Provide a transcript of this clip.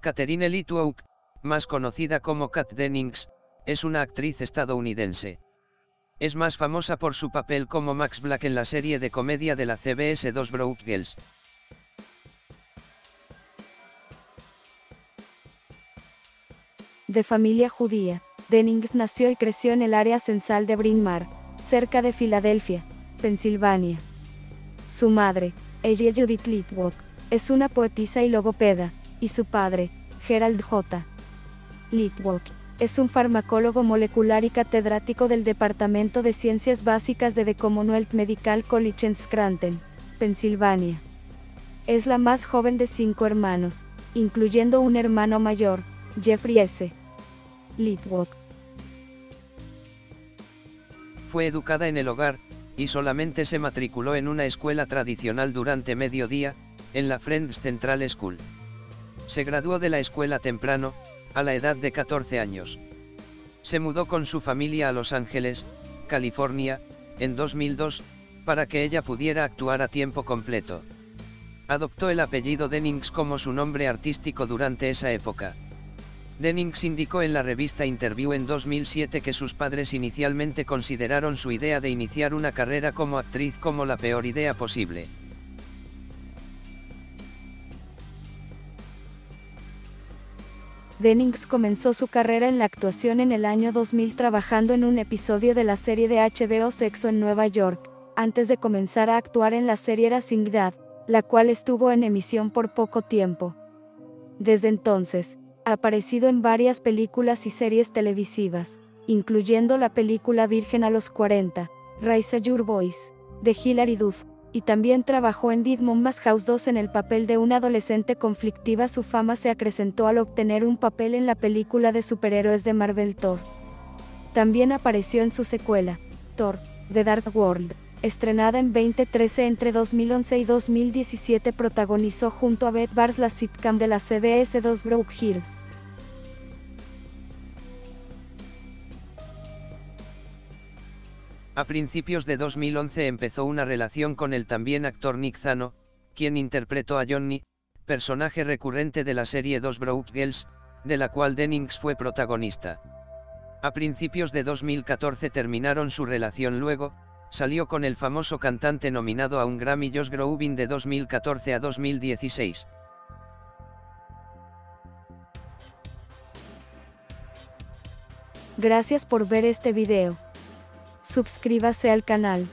Catherine Litwouk, más conocida como Kat Dennings, es una actriz estadounidense. Es más famosa por su papel como Max Black en la serie de comedia de la CBS 2 Broke Girls. De familia judía, Dennings nació y creció en el área censal de Bryn Mawr, cerca de Filadelfia, Pensilvania. Su madre, ella Judith Litwock, es una poetisa y logopeda, y su padre, Gerald J. Litwock, es un farmacólogo molecular y catedrático del Departamento de Ciencias Básicas de The Commonwealth Medical College en Scranton, Pensilvania. Es la más joven de cinco hermanos, incluyendo un hermano mayor, Jeffrey S. Litwock. Fue educada en el hogar, y solamente se matriculó en una escuela tradicional durante medio día, en la Friends Central School. Se graduó de la escuela temprano, a la edad de 14 años. Se mudó con su familia a Los Ángeles, California, en 2002, para que ella pudiera actuar a tiempo completo. Adoptó el apellido Dennings como su nombre artístico durante esa época. Dennings indicó en la revista Interview en 2007 que sus padres inicialmente consideraron su idea de iniciar una carrera como actriz como la peor idea posible. Dennings comenzó su carrera en la actuación en el año 2000 trabajando en un episodio de la serie de HBO Sexo en Nueva York, antes de comenzar a actuar en la serie Racing Dad, la cual estuvo en emisión por poco tiempo. Desde entonces, ha aparecido en varias películas y series televisivas, incluyendo la película Virgen a los 40, Raise Your Voice, de Hilary Duff, y también trabajó en Big Mama's House 2 en el papel de una adolescente conflictiva. Su fama se acrecentó al obtener un papel en la película de superhéroes de Marvel Thor. También apareció en su secuela, Thor, The Dark World, estrenada en 2013 entre 2011 y 2017 protagonizó junto a Beth Bars la sitcom de la CBS 2 Broke Hills. A principios de 2011 empezó una relación con el también actor Nick Zano, quien interpretó a Johnny, personaje recurrente de la serie Dos Broke Girls, de la cual Dennings fue protagonista. A principios de 2014 terminaron su relación luego, salió con el famoso cantante nominado a un Grammy Josh Groban de 2014 a 2016. Gracias por ver este video. Suscríbase al canal.